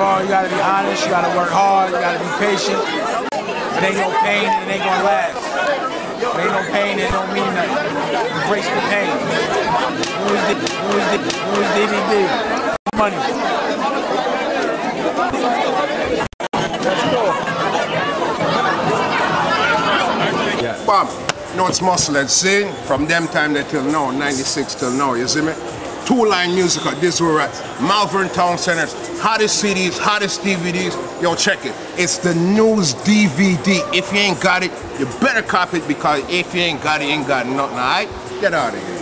all, you gotta be honest, you gotta work hard, you gotta be patient. It ain't no pain, and it ain't gonna last. It ain't no pain, it don't mean nothing. Embrace the pain. Who's the, who's the, who's DVD? Money. Bob, you know it's muscle and sing from them time that till now, 96 till now, you see me? Two line musical, this we're at Malvern Town Centers, hottest CDs, hottest DVDs. Yo, check it. It's the news DVD. If you ain't got it, you better cop it because if you ain't got it, you ain't got nothing, alright? Get out of here.